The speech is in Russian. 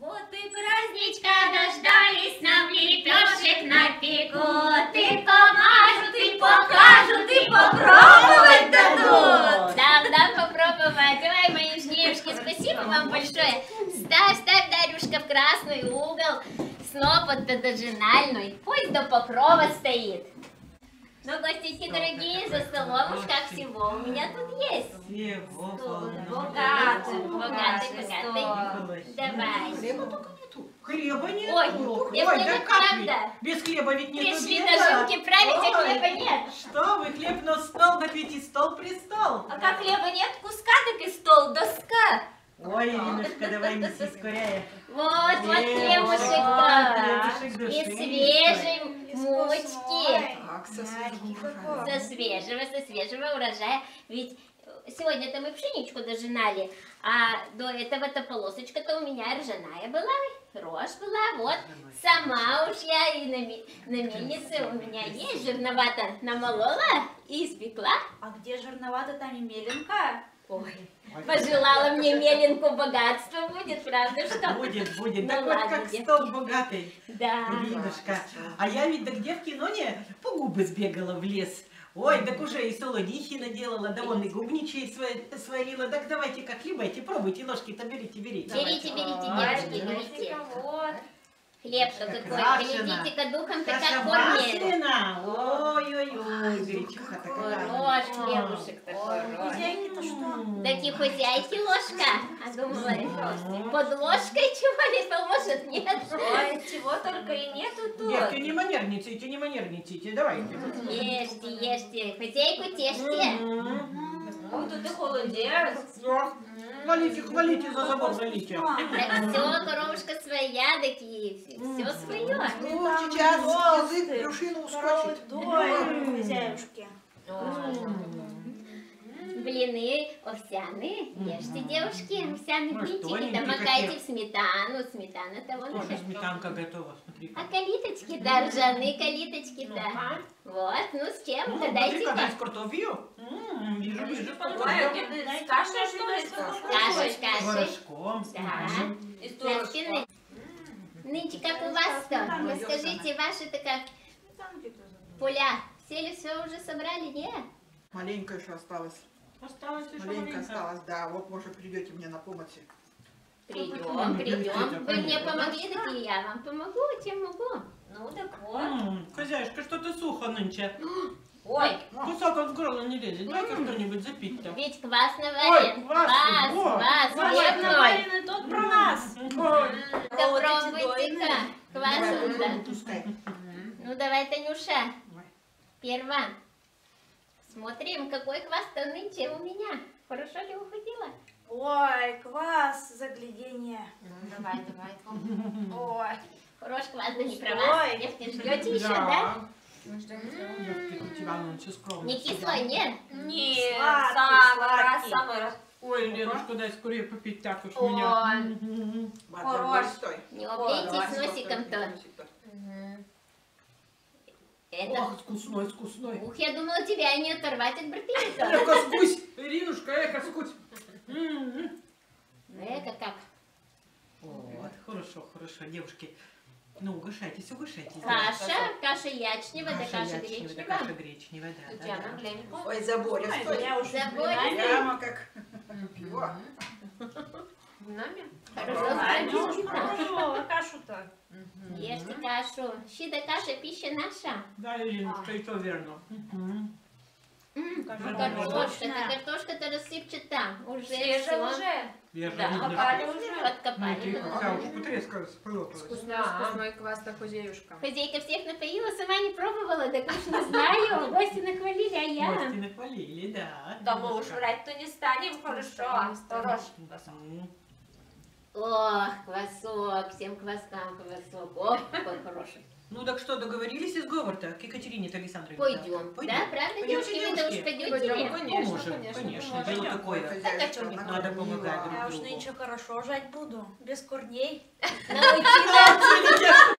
Вот и праздничка дождались, нам лепешек напекут. И помажут, и покажут, и попробовать дадут. Дам, дам попробовать. Давай, мои жнеюшки, спасибо вам большое. Ставь, ставь, Дарюшка, в красный угол. Сноп вот дожинальный. Пусть до покрова стоит. Ну, гостики дорогие, за столом уж как всего у меня тут есть. Всего Богатый, полно. богатый, богатый. Давай. Хлеба только нету. Хлеба нету. Ой, это да как ведь? правда. Без хлеба ведь нету Пришли дела. дожинки править, а хлеба нет. Что вы, хлеб на стол, так ведь и стол пристал. А как хлеба нет, куска, так и стол доска. Ой, Иринушка, давай неси скорее. Вот, вот Хлебушек, хлебушек-то. хлебушек И свежей мучки. Так, со свежего. Со свежего, со свежего урожая. Ведь э, сегодня-то мы пшеничку дожинали, а до этого-то полосочка-то у меня ржаная была, рожь была, вот. Сама уж я и на, на мельнице у меня есть, жирновато намолола и испекла. А где жирновато там и меленка? Ой, пожелала мне меленку богатства будет, правда что? Будет, будет. Ну Так вот ладно, как девки. стол богатый. Да. Иринушка. А я ведь да где в кино не по губы сбегала в лес. Ой, так уже и солонихи наделала, да вон и губничей сварила. Так давайте-ка хлебайте, пробуйте, ложки-то берите, берите. Берите, берите, Давайте, девочки, давайте. берите. Хлеб-то какой, Крашена. глядите-ка духом-то как кормит. Ой-ой-ой, горячуха такая. Хорош хлебушек такой, хорош. Хозяйки-то что? Так и хозяйки ложка. А думала, под ложкой чего-нибудь поможет? Нет. Ой, чего только и нету тут. не манерничайте, не манерничайте, давайте. Ешьте, ешьте. Хозяйку тешьте. Ой, тут и холодец. Всё. Хвалите, хвалите, за забор залите. Все, коровушка своя, так и все свое. Ну, сейчас язык брюшину ускочит. Ой, хозяюшки. Блины овсяные. Ешьте, девушки, овсяные Ну, блинчики. Да какие. в сметану. Сметана-то вон Тоже уже. сметанка готова, смотри. А калиточки-то, ржаные калиточки-то. Вот, ну с чем? Ну, Гадайте смотри-ка, ка с картофелью. Вижу, вижу, Ой, вижу. с кашей, что ли? Кашей, кашей. Творожком. Да. И с Знаете, творожком. Нынче как у вас-то? Расскажите, ваши-то как поля? Все ли все уже собрали, не? Маленько еще осталось. Осталось еще Маленько маленько. осталось, да. Вот, может, придете мне на помощь. Придем, придем. Вы мне помогли, так и я вам помогу, чем могу. Ну так вот. Хозяюшка, что-то сухо нынче. Ой, Кусок от горла не лезет. Дай-ка что-нибудь запить-то. Ведь квас наварен. квас, Квас, во, квас, хлебной. наваренный тот про нас. Да Проводите пробуйте-ка. Давай, Квас вот, пускай. Ну давай, Танюша, перва. Смотрим, какой квас-то нынче у меня. Хорошо ли уходила? Ой, квас, загляденье. Давай, давай. Ой, Хорош квас, да не про Ой. вас. Ждете еще, да? У тебя скромно. Не кислой, нет? не, Сладкий, самый раз, самый раз. Ой, Ленушка, дай скорее попить так уж меня. Ой. Бадзар, Хорош. Не облейтесь носиком-то. Это... Ох, вкусной, вкусной. Ух, я думала, тебя не оторвать от бортинка. Эка скусь, Иринушка, эка скусь. М-м. Эка как. Вот, хорошо, хорошо, девушки. Ну, угощайтесь, угощайтесь. Каша, каша ячнева, да каша ячневая, да каша гречневая. гречневая, да, да, Татьяна, да. глянь. Ой, заборя, стой. Я уж Заборя. Прямо как пиво. Нами? Хорошо, хорошо, кашу-то. Ешьте кашу. Щи да каша, пища наша. Да, Иринушка, и то верно. Мгм. М, Каша Картошка, картошная. да картошка-то рассыпчата. Уже Свежая все. уже. Свежая, Да, видно, Копали что- уже. Ну, Подкопали. вся уж потрескалась, полопалась. Вкусной, Да. вкусной квас-то хозяюшка. Хозяйка всех напоила, сама не пробовала, так уж не знаю. Гости нахвалили, а я... Гости нахвалили, да. Да мы уж врать-то не станем, хорошо. Хорош. М. Ох, квасок, всем кваскам квасок. Ох. Ну так что, договорились из говорта к Екатерине-то Александровне? Пойдем. Пойдем. Да, правда, Пойдемте, девушки, вы-то уж девушки. пойдете Пойдем, конечно, Поможем, конечно, конечно, дело такое. Не накормила. Надо помогать друг Я уж другу. нынче хорошо жать буду, без корней. Научила.